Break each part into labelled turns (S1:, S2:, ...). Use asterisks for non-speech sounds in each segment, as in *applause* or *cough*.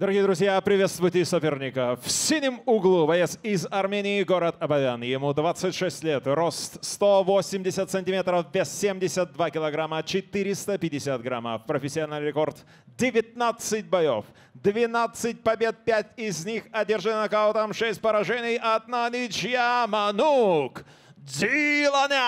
S1: Дорогие друзья, приветствуйте соперника. В синем углу боец из Армении, город Абадан. Ему 26 лет, рост 180 сантиметров, вес 72 килограмма, 450 граммов. Профессиональный рекорд 19 боев, 12 побед, 5 из них одержаны нокаутом, 6 поражений, одна ничья. Манук Диланян!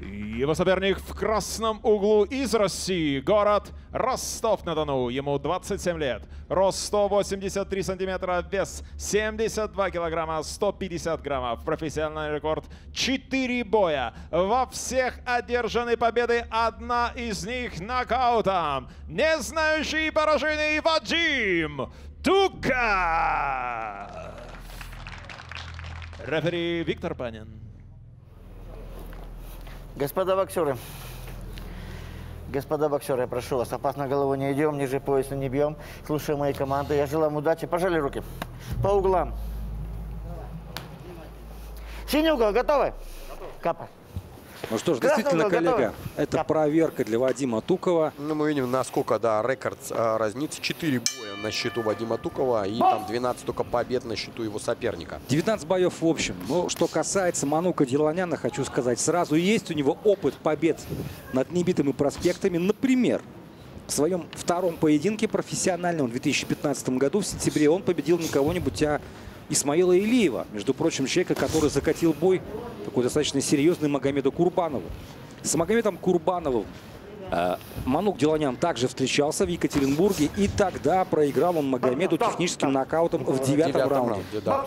S1: Его соперник в красном углу из России, город Ростов-на-Дону. Ему 27 лет, рост 183 сантиметра, вес 72 килограмма, 150 граммов. Профессиональный рекорд 4 боя. Во всех одержаны победы, одна из них нокаутом. Не знающий поражений Вадим Тука. Рефери Виктор Панин.
S2: Господа боксеры, господа боксеры, я прошу вас, опасно голову не идем, ниже пояса не бьем, слушаем мои команды. Я желаю вам удачи. Пожали руки. По углам. Синий угол, готовы? Капа.
S3: Ну что ж, действительно, коллега, это
S2: Да.
S3: проверка для Вадима Тукова.
S4: Ну, мы видим, насколько, да, рекорд а, разнится. 4 боя на счету Вадима Тукова и там 12 только побед на счету его соперника.
S3: 19 боев в общем. Но что касается Манука Диланяна, хочу сказать сразу, есть у него опыт побед над небитыми проспектами. Например, в своем втором поединке профессиональном в 2015 году в сентябре он победил не кого-нибудь, а Исмаила Илиева. Между прочим, человека, который закатил бой такой достаточно серьезный Магомеду Курбанову. С Магомедом Курбановым э, Манук Диланян также встречался в Екатеринбурге, и тогда проиграл он Магомеду техническим нокаутом в девятом
S4: девятом
S3: раунде.
S4: раунде, да.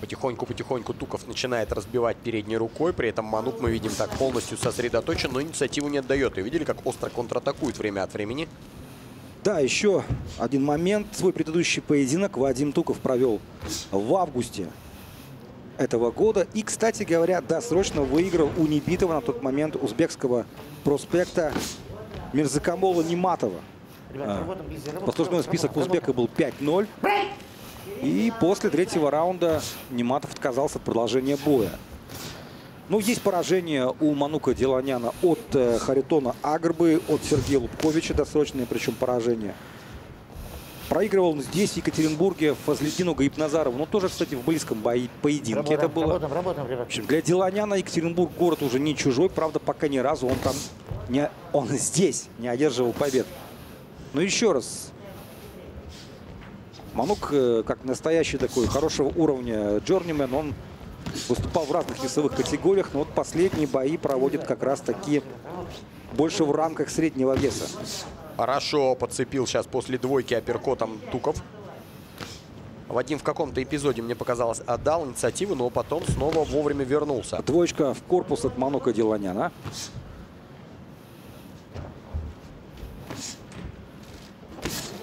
S4: Потихоньку-потихоньку Туков начинает разбивать передней рукой. При этом Манук, мы видим, так полностью сосредоточен, но инициативу не отдает. И видели, как остро контратакует время от времени?
S3: Да, еще один момент. Свой предыдущий поединок Вадим Туков провел в августе этого года. И, кстати говоря, досрочно выиграл у небитого на тот момент узбекского проспекта Мирзакамола Нематова.
S2: Работаем,
S3: Послужной
S2: работаем,
S3: список узбека был 5-0. И после третьего раунда Нематов отказался от продолжения боя. Ну, есть поражение у Манука Деланяна от э, Харитона Агрбы, от Сергея Лубковича, досрочное причем поражение. Проигрывал он здесь, в Екатеринбурге, Фазлетину Гаипназарову. Ну, тоже, кстати, в близком бои, поединке
S2: Работаем,
S3: это было.
S2: Работаем, работаем, ребят.
S3: В общем, для Деланяна Екатеринбург город уже не чужой, правда, пока ни разу он там не, он *laughs* здесь не одерживал побед. Но еще раз, Манук, э, как настоящий такой хорошего уровня джорнимен, он выступал в разных весовых категориях, но вот последние бои проводит как раз таки больше в рамках среднего веса.
S4: Хорошо подцепил сейчас после двойки апперкотом Туков. Вадим в каком-то эпизоде, мне показалось, отдал инициативу, но потом снова вовремя вернулся.
S3: Двоечка в корпус от Манука Деланяна.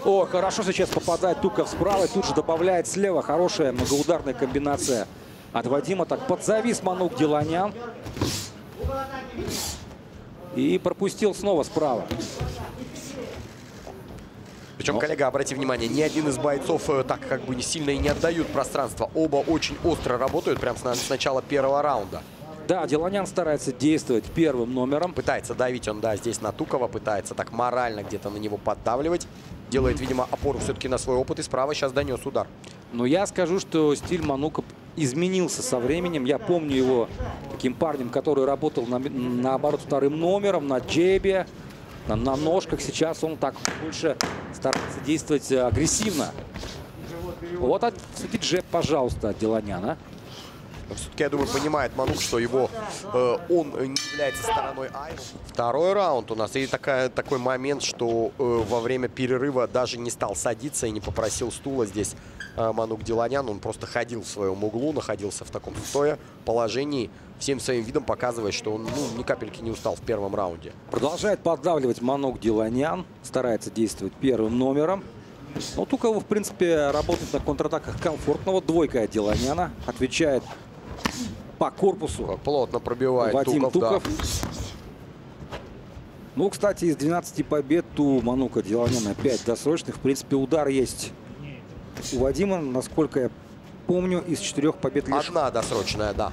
S3: О, хорошо сейчас попадает Туков справа, тут же добавляет слева. Хорошая многоударная комбинация от Вадима. Так, подзавис Манук Деланян. И пропустил снова справа.
S4: Причем, коллега, обрати внимание, ни один из бойцов э, так как бы не сильно и не отдают пространство. Оба очень остро работают прямо с, с начала первого раунда.
S3: Да, Деланян старается действовать первым номером.
S4: Пытается давить он, да, здесь на Тукова, пытается так морально где-то на него поддавливать. Делает, видимо, опору все-таки на свой опыт и справа сейчас донес удар.
S3: Но я скажу, что стиль Манука изменился со временем. Я помню его таким парнем, который работал на, наоборот вторым номером, на джебе, на, на ножках. Сейчас он так больше старается действовать э, агрессивно. Вот, от, кстати, джеб, пожалуйста, от Деланяна.
S4: Все-таки, я думаю, понимает Манук, что его э, он не является стороной Ай. Второй раунд у нас. И такая, такой момент, что э, во время перерыва даже не стал садиться и не попросил стула здесь Манук Диланян. Он просто ходил в своем углу, находился в таком стоя положении, всем своим видом показывая, что он ну, ни капельки не устал в первом раунде.
S3: Продолжает поддавливать Манук Деланян. Старается действовать первым номером. Но Тукову, в принципе, работает на контратаках комфортно. Вот двойка от Деланяна. Отвечает по корпусу
S4: Плотно пробивает
S3: Вадим
S4: Туков.
S3: Туков.
S4: да.
S3: Ну, кстати, из 12 побед у Манука Деланяна 5 досрочных. В принципе, удар есть у Вадима. Насколько я помню, из четырех побед лишь
S4: Одна досрочная, да.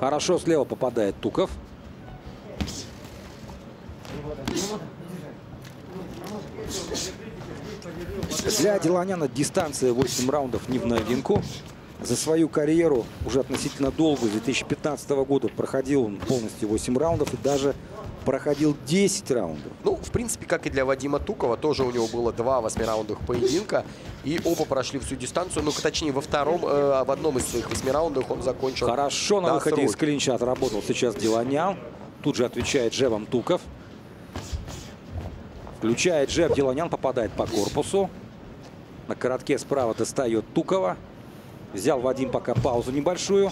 S3: Хорошо слева попадает Туков. Для Деланяна дистанция 8 раундов не в новинку. За свою карьеру уже относительно долгую, с 2015 года, проходил он полностью 8 раундов и даже проходил 10 раундов.
S4: Ну, в принципе, как и для Вадима Тукова, тоже у него было два восьмираундовых поединка. И оба прошли всю дистанцию. Ну, точнее, во втором, э, в одном из своих восьмираундов он закончил.
S3: Хорошо на выходе из
S4: досрочно.
S3: клинча отработал сейчас Деланян. Тут же отвечает джебом Туков. Включает джеб, Деланян попадает по корпусу. На коротке справа достает Тукова. Взял Вадим пока паузу небольшую.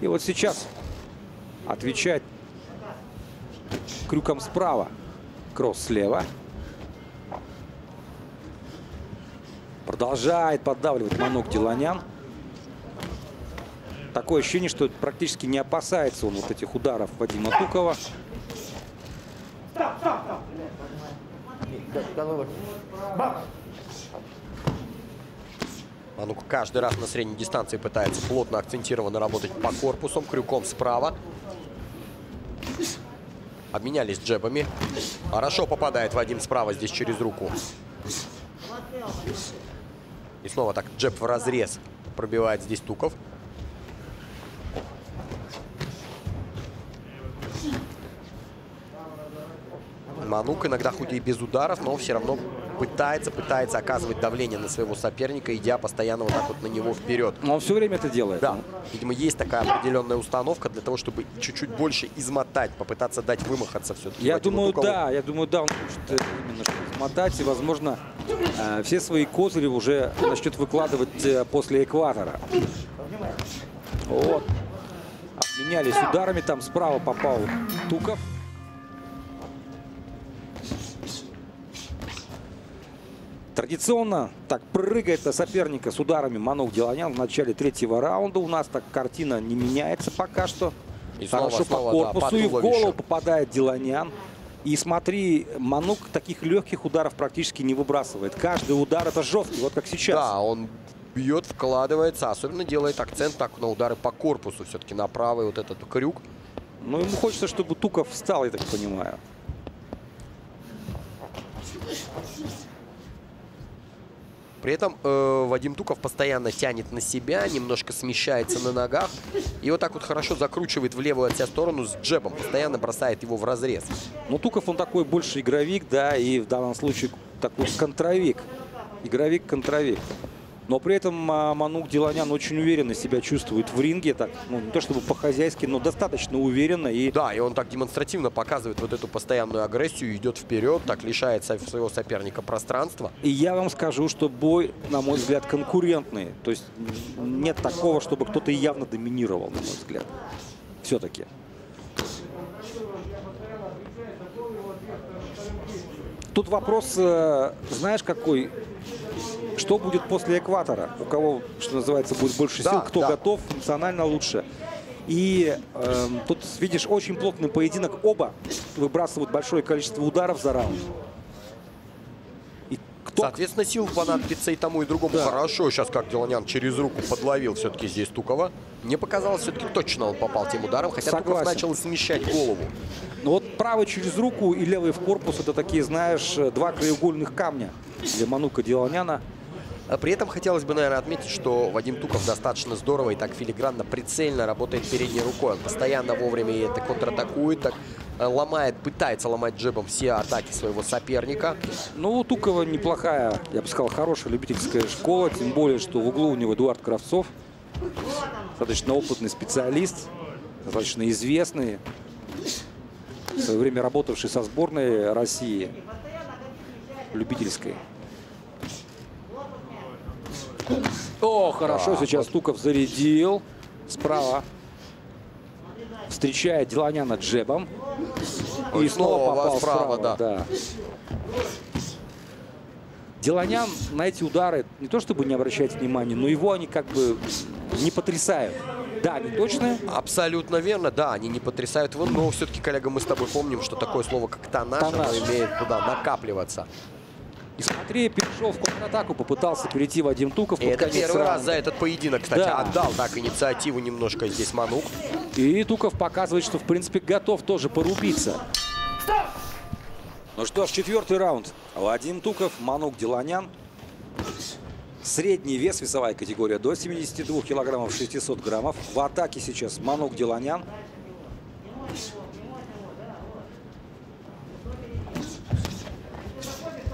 S3: И вот сейчас отвечает крюком справа. Кросс слева. Продолжает поддавливать манок Деланян. Такое ощущение, что практически не опасается он вот этих ударов Вадима Тукова.
S2: Головой.
S4: А ну каждый раз на средней дистанции пытается плотно акцентированно работать по корпусам, крюком справа. Обменялись джебами. Хорошо попадает Вадим справа здесь через руку. И снова так джеб в разрез пробивает здесь Туков. Манук иногда и без ударов, но все равно пытается, пытается оказывать давление на своего соперника, идя постоянно вот так вот на него вперед.
S3: Но он все время это делает.
S4: Да, видимо, есть такая определенная установка для того, чтобы чуть-чуть больше измотать, попытаться дать вымахаться все-таки.
S3: Я думаю,
S4: Тукову.
S3: да, я думаю, да, он хочет э, именно что смотать и, возможно, э, все свои козыри уже начнет выкладывать э, после экватора. Вот. Обменялись ударами, там справа попал Туков. Традиционно так прыгает на соперника с ударами Манук Деланян в начале третьего раунда. У нас так картина не меняется пока что.
S4: И снова,
S3: Хорошо
S4: снова,
S3: по
S4: да,
S3: корпусу
S4: по
S3: и в голову попадает Деланян. И смотри, Манук таких легких ударов практически не выбрасывает. Каждый удар это жесткий, вот как сейчас.
S4: Да, он бьет, вкладывается, особенно делает акцент так на удары по корпусу, все-таки на правый вот этот крюк.
S3: Но ему хочется, чтобы Туков встал, я так понимаю.
S4: При этом э, Вадим Туков постоянно тянет на себя, немножко смещается на ногах. И вот так вот хорошо закручивает в левую от себя сторону с джебом. Постоянно бросает его в разрез.
S3: Но Туков он такой больше игровик, да, и в данном случае такой контровик. Игровик-контровик. Но при этом а, Манук Деланян очень уверенно себя чувствует в ринге. Так, ну, не то чтобы по-хозяйски, но достаточно уверенно. И
S4: Да, и он так демонстративно показывает вот эту постоянную агрессию, идет вперед, так лишает своего соперника пространства.
S3: И я вам скажу, что бой, на мой взгляд, конкурентный. То есть нет такого, чтобы кто-то явно доминировал, на мой взгляд. Все-таки. Тут вопрос, э, знаешь, какой? Что будет после экватора? У кого, что называется, будет больше
S4: Да,
S3: сил, кто
S4: да.
S3: готов функционально лучше. И эм, тут, видишь, очень плотный поединок. Оба выбрасывают большое количество ударов за раунд. И кто
S4: Соответственно, сил понадобится и тому, и другому.
S3: Да.
S4: Хорошо, сейчас как Деланян через руку подловил все-таки здесь Тукова. Мне показалось, все-таки точно он попал тем ударом, хотя Туков
S3: Согласен.
S4: начал смещать голову.
S3: Ну вот правый через руку и левый в корпус это такие, знаешь, два краеугольных камня для Манука Деланяна.
S4: А При этом хотелось бы, наверное, отметить, что Вадим Туков достаточно здорово и так филигранно, прицельно работает передней рукой. Он постоянно вовремя это контратакует, так э, ломает, пытается ломать джебом все атаки своего соперника.
S3: Ну, у Тукова неплохая, я бы сказал, хорошая любительская школа, тем более, что в углу у него Эдуард Кравцов, достаточно опытный специалист, достаточно известный, в свое время работавший со сборной России, любительской. О, хорошо, сейчас Туков зарядил справа. Встречает Деланяна джебом.
S4: Ой,
S3: И снова попал
S4: справа,
S3: справа,
S4: да.
S3: да. Деланян на эти удары не то чтобы не обращает внимания, но его они как бы не потрясают. Да, они точные.
S4: Абсолютно верно, да, они не потрясают его, но все-таки, коллега, мы с тобой помним, что такое слово, как тоннаж,
S3: Тоннаж.
S4: оно имеет туда накапливаться.
S3: И смотри, перешел в контратаку, попытался перейти Вадим Туков.
S4: И это первый раз
S3: раунда.
S4: за этот поединок, кстати,
S3: Да.
S4: отдал так инициативу немножко здесь Манук.
S3: И Туков показывает, что в принципе готов тоже порубиться. Ну что ж, четвертый раунд. Вадим Туков, Манук Деланян. Средний вес, весовая категория до 72 килограммов 600 граммов. В атаке сейчас Манук Деланян.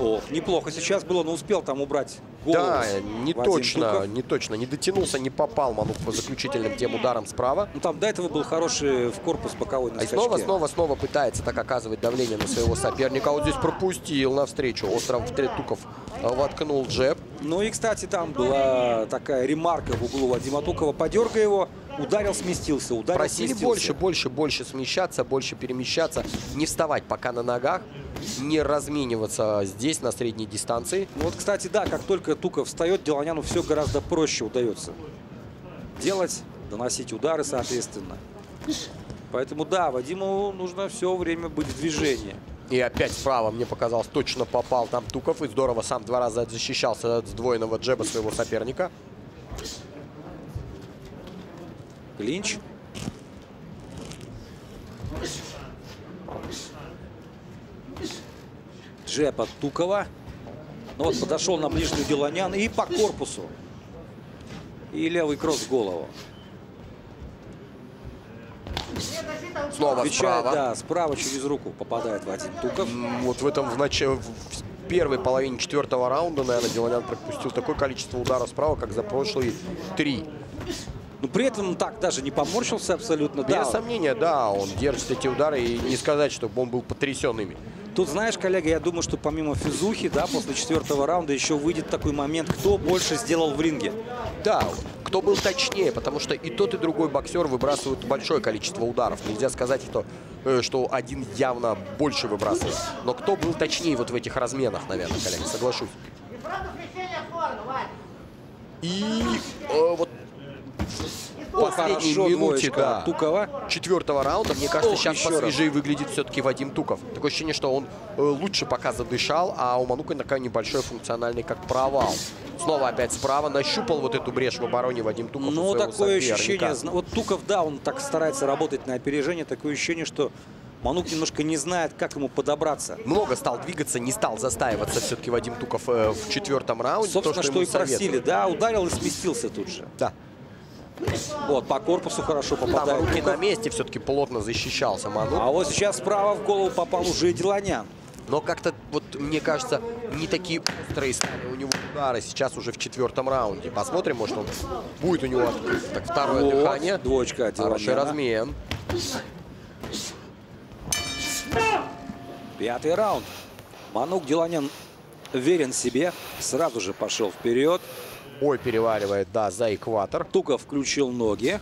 S3: Ох, неплохо сейчас было, но успел там убрать голову.
S4: Да, не
S3: Вадим
S4: точно,
S3: Туков.
S4: не точно, не дотянулся, не попал Манук по заключительным тем ударам справа.
S3: Ну там до этого был хороший в корпус боковой на
S4: А снова, снова, снова пытается так оказывать давление на своего соперника. А вот здесь пропустил навстречу. Остров в Туков э, воткнул джеб.
S3: Ну и, кстати, там была такая ремарка в углу Вадима Тукова. Подергай его, ударил, сместился, ударил,
S4: Просили
S3: сместился.
S4: больше, больше, больше смещаться, больше перемещаться. Не вставать пока на ногах, не размениваться здесь на средней дистанции.
S3: Ну вот, кстати, да, как только Туков встает, Деланяну все гораздо проще удается делать, доносить удары, соответственно. Поэтому, да, Вадиму нужно все время быть в движении.
S4: И опять справа, мне показалось, точно попал там Туков. И здорово сам два раза защищался от сдвоенного джеба своего соперника.
S3: Клинч. Джеб от Тукова. Ну вот подошел на ближнюю Деланян и по корпусу. И левый кросс в голову.
S4: Снова
S3: Отвечает,
S4: справа.
S3: да, справа через руку попадает Вадим Туков.
S4: Вот в этом в, нач... в первой половине четвертого раунда, наверное, Деланян пропустил такое количество ударов справа, как за прошлые три.
S3: Но при этом так даже не поморщился абсолютно.
S4: Без
S3: Да,
S4: сомнения, да, он держит эти удары, и не сказать, чтобы он был потрясен ими.
S3: Тут, знаешь, коллега, я думаю, что помимо физухи, да, после четвертого раунда еще выйдет такой момент, кто больше сделал в ринге.
S4: Да, кто был точнее, потому что и тот, и другой боксер выбрасывают большое количество ударов. Нельзя сказать, что, э, что один явно больше выбрасывает. Но кто был точнее вот в этих разменах, наверное, коллеги, соглашусь. И э, вот последней
S3: Хорошо,
S4: минуте,
S3: двоечка
S4: да,
S3: Тукова.
S4: четвертого раунда, мне кажется,
S3: Ох,
S4: сейчас
S3: еще раз.
S4: посвежее выглядит все-таки Вадим Туков. Такое ощущение, что он э, лучше пока задышал, а у Манука такая небольшой функциональный, как провал. Снова опять справа нащупал вот эту брешь в обороне Вадим Туков.
S3: Ну, такое
S4: соперника.
S3: ощущение, вот Туков, да, он так старается работать на опережение, такое ощущение, что Манук немножко не знает, как ему подобраться.
S4: Много стал двигаться, не стал застаиваться все-таки Вадим Туков э, в четвертом раунде.
S3: Собственно,
S4: То,
S3: что,
S4: ему
S3: и просили,
S4: советуют.
S3: да, ударил и сместился тут же.
S4: Да.
S3: Вот, по корпусу хорошо
S4: Там
S3: попадает.
S4: руки
S3: Туков.
S4: на месте все-таки плотно защищался Манук.
S3: А вот сейчас справа в голову попал уже Деланян.
S4: Но как-то, вот мне кажется, не такие острые стали у него удары сейчас уже в четвертом раунде. Посмотрим, может он будет у него. Так, второе
S3: Вот,
S4: дыхание.
S3: двоечка
S4: Хороший размен.
S3: Пятый раунд. Манук Деланян верен себе, сразу же пошел вперед.
S4: Ой, переваривает, да, за экватор.
S3: Туков включил ноги.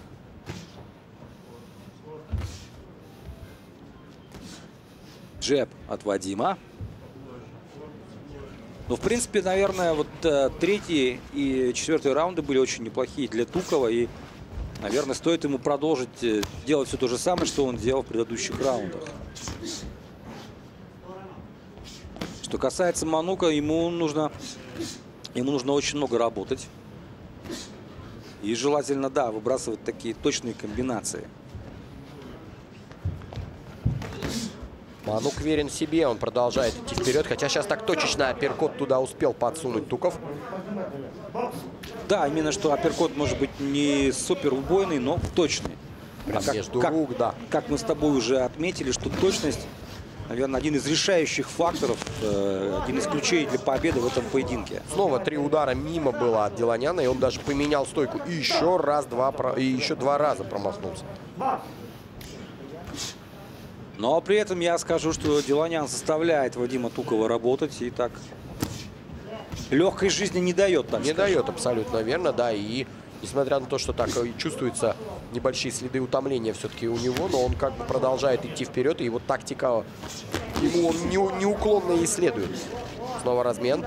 S3: Джеб от Вадима. Ну, в принципе, наверное, вот э, третий и четвертый раунды были очень неплохие для Тукова. И, наверное, стоит ему продолжить э, делать все то же самое, что он делал в предыдущих раундах. Что касается Манука, ему нужно, ему нужно очень много работать. И желательно, да, выбрасывать такие точные комбинации.
S4: Манук верен себе, он продолжает идти вперед. Хотя сейчас так точечно апперкот туда успел подсунуть Туков.
S3: Да, именно что апперкот может быть не супер убойный, но точный.
S4: Прям
S3: А
S4: между рук, да.
S3: Как мы с тобой уже отметили, что точность, наверное, один из решающих факторов, э, один из ключей для победы в этом поединке.
S4: Снова три удара мимо было от Деланяна, и он даже поменял стойку. И еще раз, два, и еще два раза промахнулся.
S3: Но при этом я скажу, что Деланян заставляет Вадима Тукова работать и так легкой жизни не дает, так
S4: Не
S3: скажем.
S4: дает абсолютно верно, да, и несмотря на то, что так и чувствуются небольшие следы утомления все-таки у него, но он как бы продолжает идти вперед, и его тактика ему он не- неуклонно исследует. Снова размен.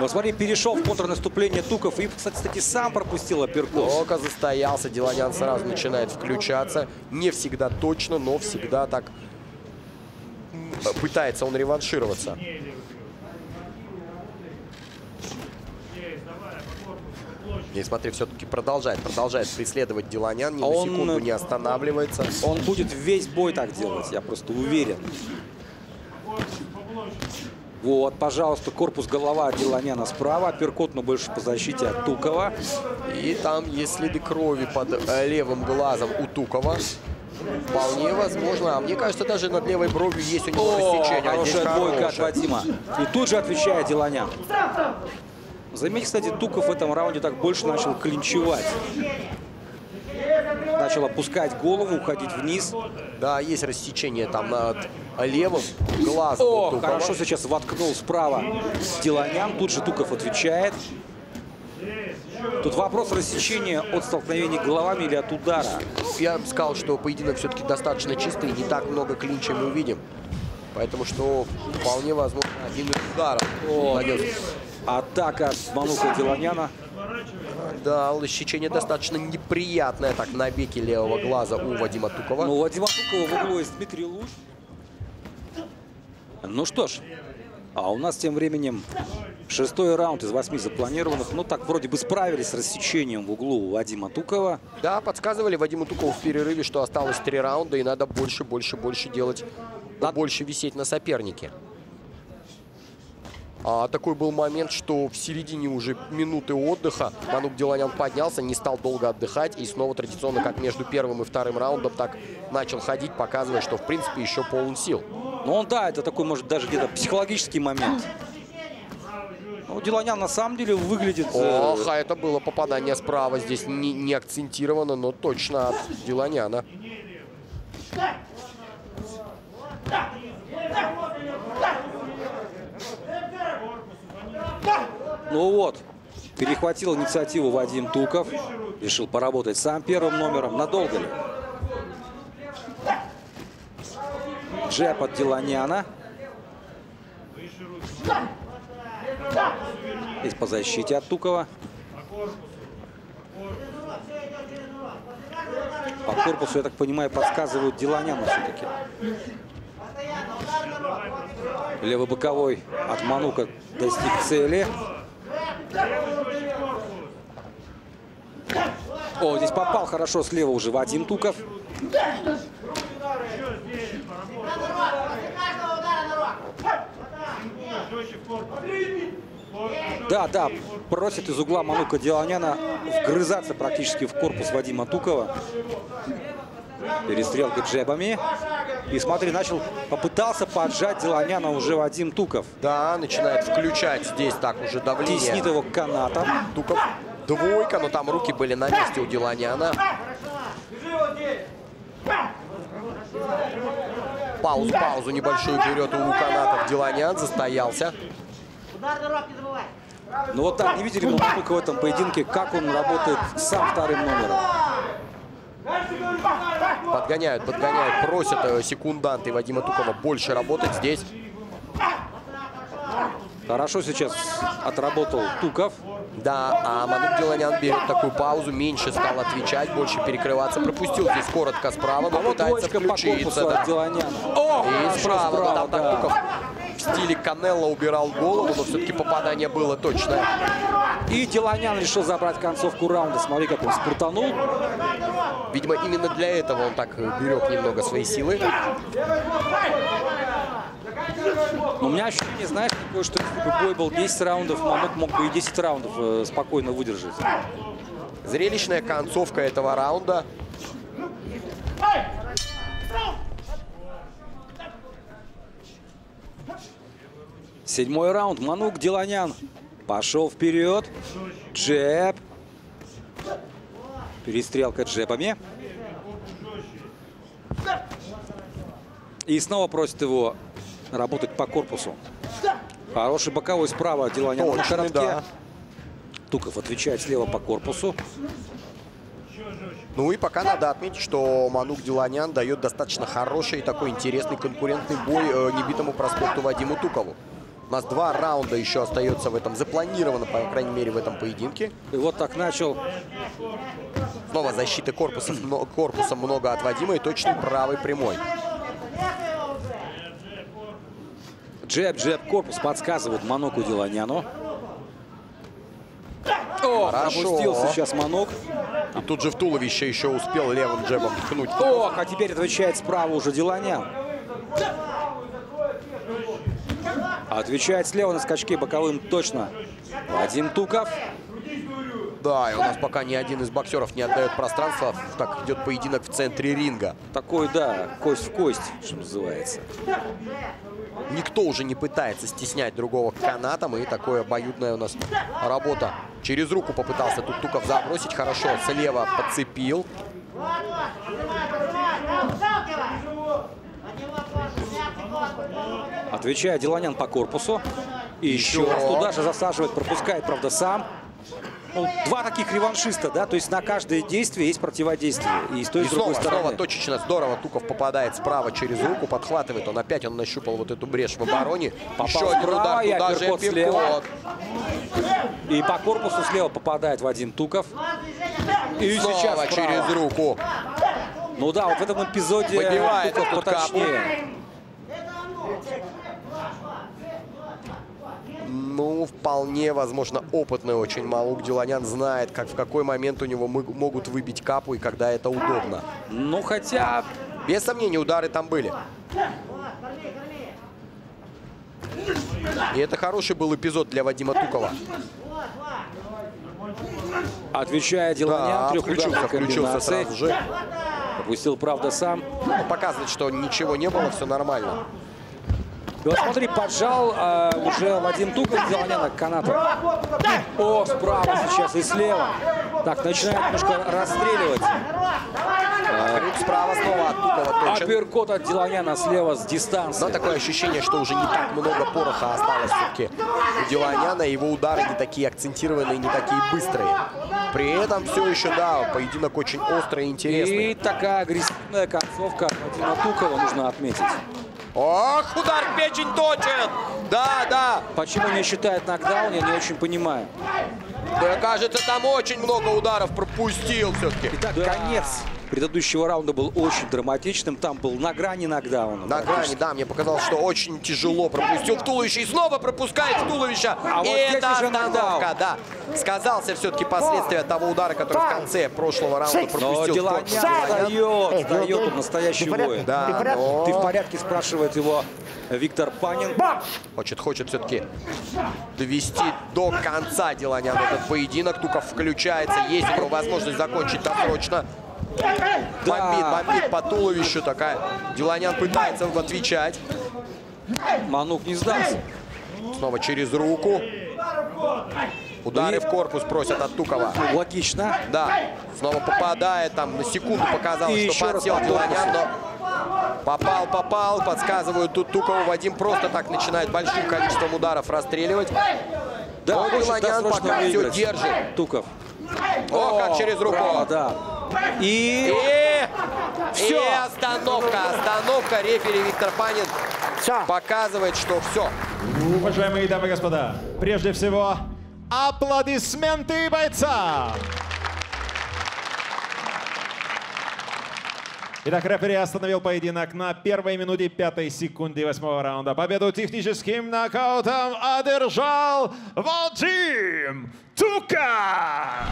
S3: Но смотри, перешел в контрнаступление Туков и, кстати, сам пропустил апперкот.
S4: Только застоялся, Деланян сразу начинает включаться. Не всегда точно, но всегда так пытается он реваншироваться. И смотри, все-таки продолжает, продолжает преследовать Деланян, ни
S3: А
S4: на
S3: он,
S4: секунду
S3: э,
S4: не останавливается.
S3: Он будет весь бой так делать, я просто уверен. Вот, пожалуйста, корпус голова от Деланяна справа, апперкот, но больше по защите от Тукова.
S4: И там есть следы крови под э, левым глазом у Тукова. Вполне возможно. А мне кажется, даже над левой бровью есть у него
S3: О,
S4: рассечение. А
S3: хорошая двойка от. Вадима. И тут же отвечает Деланян. Заметьте, кстати, Туков в этом раунде так больше начал клинчевать. Начал опускать голову, уходить вниз.
S4: Да, есть рассечение там над левым глазом
S3: О,
S4: Тукова.
S3: хорошо сейчас воткнул справа Деланян. Тут же Туков отвечает. Тут вопрос рассечения от столкновения головами или от удара.
S4: Я бы сказал, что поединок все-таки достаточно чистый, не так много клинчей мы увидим. Поэтому что вполне возможно один из ударов нанес.
S3: Атака Манука Деланяна.
S4: Да, рассечение достаточно неприятное так на веке левого глаза у Вадима Тукова.
S3: Ну, у Вадима Тукова в углу есть Дмитрий Луч. Ну что ж, а у нас тем временем шестой раунд из восьми запланированных. Ну так, вроде бы справились с рассечением в углу у Вадима Тукова.
S4: Да, подсказывали Вадиму Тукову в перерыве, что осталось три раунда, и надо больше, больше, больше делать, больше висеть на сопернике. А такой был момент, что в середине уже минуты отдыха Манук Деланян поднялся, не стал долго отдыхать. И снова традиционно, как между первым и вторым раундом, так начал ходить, показывая, что в принципе еще полон сил.
S3: Ну, он, да, это такой, может, даже где-то психологический момент. Ну, Деланян на самом деле выглядит... э,
S4: Ох, а это было попадание справа. Здесь не, не акцентировано, но точно от Деланяна.
S3: Ну вот, перехватил инициативу Вадим Туков. Решил поработать сам первым номером. Надолго ли? Джеб от Деланяна. Здесь по защите от Тукова. По корпусу, я так понимаю, подсказывают Деланяну все-таки. Левый боковой от Манука достиг цели. О, здесь попал хорошо слева уже Вадим Туков. Да, да, просит из угла Манука Деланяна вгрызаться практически в корпус Вадима Тукова. Перестрелка джебами. И смотри, начал, попытался поджать Деланяна уже Вадим Туков.
S4: Да, начинает включать здесь так уже давление.
S3: Теснит его канатом.
S4: Туков двойка, но там руки были на месте у Деланяна. Паузу, паузу небольшую берет у канатов Деланян, застоялся.
S3: Ну вот так, не видели мы в этом поединке, как он работает сам вторым номером.
S4: Подгоняют, подгоняют, просят э, секунданты Вадима Тукова больше работать здесь.
S3: Хорошо сейчас отработал Туков.
S4: Да, а Манук Деланян берет такую паузу, меньше стал отвечать, больше перекрываться. Пропустил здесь коротко справа, но
S3: А вот
S4: пытается
S3: по
S4: включиться.
S3: корпусу
S4: да.
S3: О,
S4: И справа, но там
S3: да.
S4: Туков в стиле Канелло убирал голову, но все-таки попадание было точное.
S3: И Деланян решил забрать концовку раунда. Смотри, как он спрутанул.
S4: Видимо, именно для этого он так э, берег немного свои силы.
S3: Но у меня ощущение, знаешь, такое, что если бы бой был 10 раундов, Манук мог бы и 10 раундов э, спокойно выдержать.
S4: Зрелищная концовка этого раунда.
S3: Седьмой раунд. Манук Деланян пошел вперед. Джеб. Перестрелка джебами. И снова просит его работать по корпусу. Хороший боковой справа Деланян на коротке.
S4: да.
S3: Туков отвечает слева по корпусу.
S4: Ну и пока надо отметить, что Манук Деланян дает достаточно хороший и такой интересный конкурентный бой э, небитому проспекту Вадиму Тукову. У нас два раунда еще остается в этом, запланировано, по крайней мере, в этом поединке.
S3: И вот так начал
S4: Снова защиты корпуса, корпусом много от Вадима и точный правый прямой.
S3: джеб, джеб, корпус подсказывает Маноку Диланяну. О,
S4: Хорошо.
S3: опустился сейчас Манок.
S4: И тут же в туловище еще успел левым джебом ткнуть.
S3: Ох, а теперь отвечает справа уже Диланян. Отвечает слева на скачке боковым точно. Вадим Туков.
S4: Да, и у нас пока ни один из боксеров не отдает пространство. Так идет поединок в центре ринга.
S3: Такой, да, кость в кость, что называется.
S4: Никто уже не пытается стеснять другого канатом. И такое обоюдная у нас работа. Через руку попытался тут Туков забросить. Хорошо, слева подцепил.
S3: Отвечает Диланян по корпусу. И еще,
S4: Еще.
S3: раз туда же засаживает, пропускает, правда, сам. Ну, два таких реваншиста, да, то есть на каждое действие есть противодействие. И с той, и
S4: И снова,
S3: стороны.
S4: снова точечно, здорово. Туков попадает справа через руку, подхватывает. Он опять он нащупал вот эту брешь в обороне.
S3: Попал
S4: Еще один
S3: справа,
S4: удар,
S3: и
S4: туда же
S3: слева. И по корпусу слева попадает Вадим Туков. И
S4: Снова
S3: сейчас справа.
S4: через руку.
S3: Ну да, вот в этом эпизоде Туков поточнее.
S4: Ну, вполне возможно, опытный очень Малук Диланян знает, как в какой момент у него мы- могут выбить капу и когда это удобно.
S3: Ну хотя
S4: Без сомнений, удары там были. И это хороший был эпизод для Вадима Тукова.
S3: отвечая Диланян,
S4: Да, включился, включился сразу же.
S3: Опустил, правда, сам.
S4: Ну, Показывает, что ничего не было, все нормально.
S3: И вот смотри, поджал э, уже Вадим Туков Диланяна к канату. О, справа сейчас и слева. Так, начинает немножко расстреливать.
S4: Крюк справа снова от Тукова точен.
S3: Апперкот от Диланяна слева с
S4: Но
S3: дистанции.
S4: такое ощущение, что уже не так много пороха осталось все-таки у Диланяна. Его удары не такие акцентированные, не такие быстрые. При этом все еще, да, поединок очень острый и интересный.
S3: И такая агрессивная концовка от Вадима Тукова нужно отметить.
S4: Ох, удар в печень точен! Да, да.
S3: Почему не считает нокдаун, я не очень понимаю.
S4: Да, кажется, там очень много ударов пропустил все-таки.
S3: Итак, конец предыдущего раунда был очень драматичным. Там был на грани нокдауна.
S4: На грани, да, мне показалось, что очень тяжело пропустил в туловище и снова пропускает в туловище.
S3: А
S4: и
S3: вот здесь
S4: это остановка, да. Сказался все-таки последствия того удара, который в конце прошлого раунда
S3: Но
S4: пропустил. В корпус.
S3: дает, дает он настоящий воин.
S4: Да,
S2: Ты в порядке?
S4: но
S3: Ты в порядке, спрашивает его Виктор Панин.
S4: хочет, хочет все-таки довести до конца Диланян этот поединок. Туков включается, есть у него возможность закончить досрочно. Бомбит, бомбит по туловищу такая. Диланян пытается отвечать.
S3: Манук не сдался.
S4: Снова через руку. Удары в корпус просят от Тукова.
S3: Логично.
S4: Да, снова попадает, там на секунду показалось,
S3: И
S4: что подсел
S3: по
S4: Диланян, но попал, попал, подсказывают тут Тукову. Вадим просто так начинает большим количеством ударов расстреливать.
S3: Да,
S4: Но пока все
S3: выиграть.
S4: держит.
S3: Туков.
S4: О, как через руку.
S3: Браво, да. И...
S4: И,
S3: Всё.
S4: и остановка, остановка. Рефери Виктор Панин
S2: Все.
S4: показывает, что все.
S1: Уважаемые дамы и господа, прежде всего, аплодисменты бойца! Итак, рефери остановил поединок на первой минуте пятой секунды восьмого раунда. Победу техническим нокаутом одержал Вадим Тука!